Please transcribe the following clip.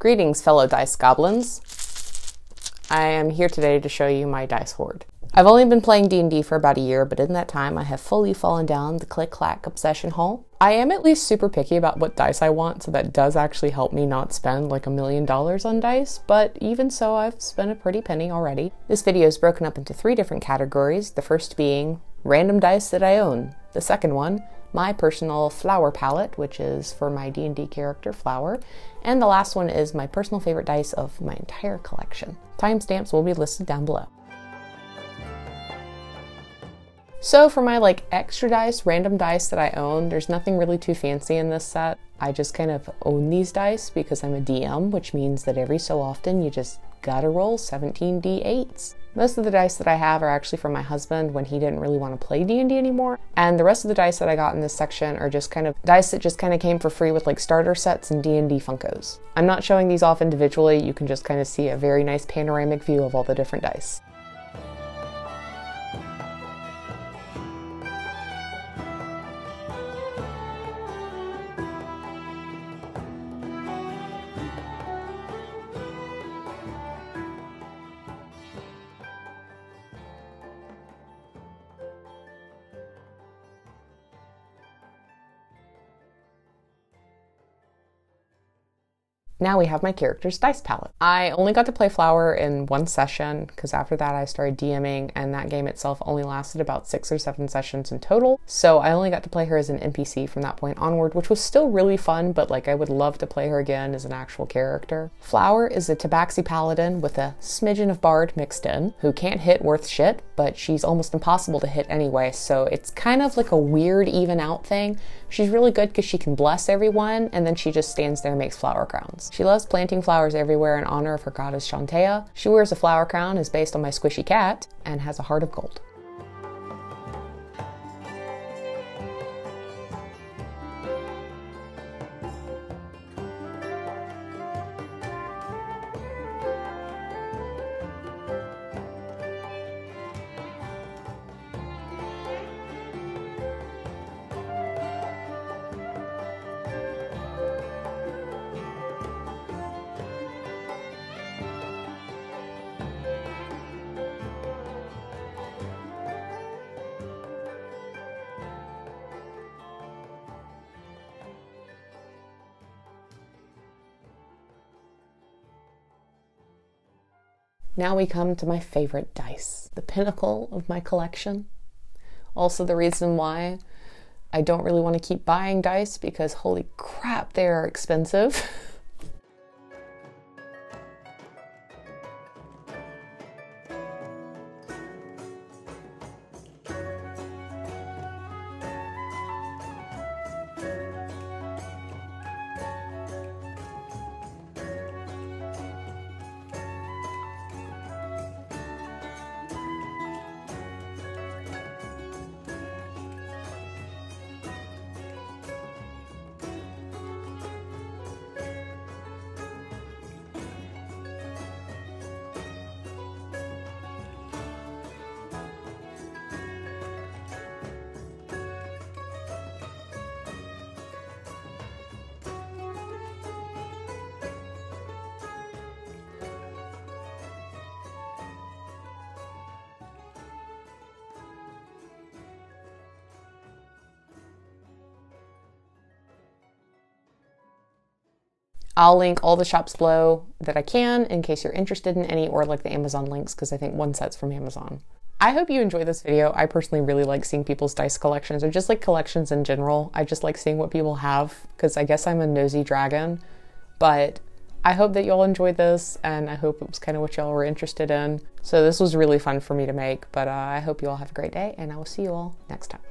Greetings, fellow dice goblins. I am here today to show you my dice hoard. I've only been playing D&D for about a year, but in that time I have fully fallen down the click-clack obsession hole. I am at least super picky about what dice I want, so that does actually help me not spend like a million dollars on dice, but even so I've spent a pretty penny already. This video is broken up into three different categories, the first being random dice that I own, the second one, my personal flower palette, which is for my D&D character Flower, and the last one is my personal favorite dice of my entire collection. Timestamps will be listed down below. So for my like extra dice, random dice that I own, there's nothing really too fancy in this set. I just kind of own these dice because I'm a DM, which means that every so often you just gotta roll 17 d8s. Most of the dice that I have are actually from my husband when he didn't really want to play D&D anymore. And the rest of the dice that I got in this section are just kind of dice that just kind of came for free with like starter sets and D&D Funkos. I'm not showing these off individually, you can just kind of see a very nice panoramic view of all the different dice. Now we have my character's dice palette. I only got to play Flower in one session because after that I started DMing and that game itself only lasted about six or seven sessions in total. So I only got to play her as an NPC from that point onward, which was still really fun, but like I would love to play her again as an actual character. Flower is a Tabaxi paladin with a smidgen of Bard mixed in, who can't hit worth shit, but she's almost impossible to hit anyway, so it's kind of like a weird even out thing. She's really good because she can bless everyone and then she just stands there and makes flower crowns. She loves planting flowers everywhere in honor of her goddess Chauntea. She wears a flower crown, is based on my squishy cat, and has a heart of gold. Now we come to my favorite dice, the pinnacle of my collection. Also, the reason why I don't really want to keep buying dice because holy crap, they are expensive. I'll link all the shops below that I can in case you're interested in any or like the Amazon links because I think one set's from Amazon. I hope you enjoy this video. I personally really like seeing people's dice collections or just like collections in general. I just like seeing what people have because I guess I'm a nosy dragon. But I hope that y'all enjoyed this and I hope it was kind of what y'all were interested in. So this was really fun for me to make, but uh, I hope you all have a great day and I will see you all next time.